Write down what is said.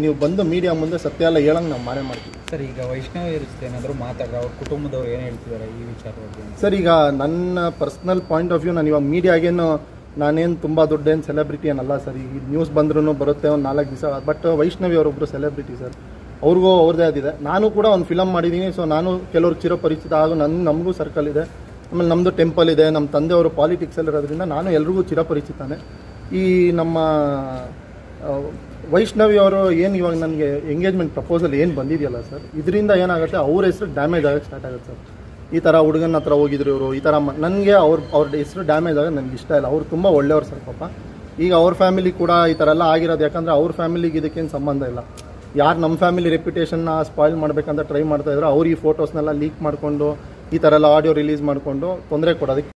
ನೀವು ಬಂದು ಮೀಡಿಯಾ ಮುಂದೆ ಸತ್ಯ ಎಲ್ಲ ಹೇಳಂಗೆ ನಾವು ಮಾರೇ ಮಾಡ್ತೀವಿ. ಸರ್ ಈಗ ವೈಷ್ಣವ ಇರುತ್ತೆ ಏನಾದರೂ ಮಾತಾಡ್ರೆ ಅವ್ರ ಕುಟುಂಬದವ್ರು ಏನು ಹೇಳ್ತಿದ್ದಾರೆ ಈ ವಿಚಾರ ಸರ್ ಈಗ ನನ್ನ ಪರ್ಸ್ನಲ್ ಪಾಯಿಂಟ್ ಆಫ್ ವ್ಯೂ ನಾನು ಇವಾಗ ಮೀಡಿಯಾಗೇನು ನಾನೇನು ತುಂಬ ದೊಡ್ಡೇನು ಸೆಲೆಬ್ರಿಟಿ ಏನಲ್ಲ ಸರ್. ಈ ನ್ಯೂಸ್ ಬಂದ್ರೂ ಬರುತ್ತೆ ಒಂದು ನಾಲ್ಕು ದಿವಸ. ಬಟ್ ವೈಷ್ಣವಿ ಅವರೊಬ್ಬರು ಸೆಲೆಬ್ರಿಟಿ ಸರ್. ಅವ್ರಿಗೂ ಅವ್ರದ್ದೇ ಆದಿದೆ ನಾನು ಕೂಡ ಒಂದು ಫಿಲಮ್ ಮಾಡಿದ್ದೀನಿ ಸೊ ನಾನು ಕೆಲವ್ರು ಚಿರಪರಿಚಿತ ಹಾಗೂ ನನ್ನ ನಮಗೂ ಸರ್ಕಲ್ ಇದೆ. ಆಮೇಲೆ ನಮ್ಮದು ಟೆಂಪಲ್ ಇದೆ ನಮ್ಮ ತಂದೆಯವರು ಪಾಲಿಟಿಕ್ಸಲ್ಲಿರೋದ್ರಿಂದ ನಾನು ಎಲ್ರಿಗೂ ಚಿರಪರಿಚಿತಾನೆ. ಈ ನಮ್ಮ ವೈಷ್ಣವಿ ಅವರು ಏನು ಇವಾಗ ನನಗೆ ಎಂಗೇಜ್ಮೆಂಟ್ ಪ್ರಪೋಸಲ್ ಏನು ಬಂದಿದೆಯಲ್ಲ ಸರ್ ಇದರಿಂದ ಏನಾಗುತ್ತೆ, ಅವ್ರ ಹೆಸರು ಡ್ಯಾಮೇಜ್ ಆಗಕ್ಕೆ ಸ್ಟಾರ್ಟ್ ಆಗುತ್ತೆ ಸರ್ ಈ ಥರ ಹುಡುಗನ ಹತ್ರ ಹೋಗಿದ್ರು ಇವರು, ಈ ಥರ ನನಗೆ ಅವ್ರ ಅವ್ರ ಹೆಸರು ಡ್ಯಾಮೇಜ್ ಆಗೋದು ನನಗೆ ಇಷ್ಟ ಇಲ್ಲ. ಅವ್ರು ತುಂಬ ಒಳ್ಳೆಯವ್ರು ಸರ್ ಪಾಪ. ಈಗ ಅವ್ರ ಫ್ಯಾಮಿಲಿ ಕೂಡ ಈ ಥರ ಎಲ್ಲ ಆಗಿರೋದು ಯಾಕಂದರೆ ಅವ್ರ ಫ್ಯಾಮಿಲಿಗೆ ಇದಕ್ಕೇನು ಸಂಬಂಧ ಇಲ್ಲ. ಯಾರು ನಮ್ಮ ಫ್ಯಾಮಿಲಿ ರೆಪ್ಯುಟೇಷನ್ನ ಸ್ಪಾಯ್ಲ್ ಮಾಡಬೇಕಂತ ಟ್ರೈ ಮಾಡ್ತಾ ಇದ್ರು, ಅವ್ರು ಈ ಫೋಟೋಸ್ನೆಲ್ಲ ಲೀಕ್ ಮಾಡಿಕೊಂಡು, ಈ ಥರ ಎಲ್ಲ ಆಡಿಯೋ ರಿಲೀಸ್ ಮಾಡಿಕೊಂಡು ತೊಂದರೆ ಕೊಡೋದಕ್ಕೆ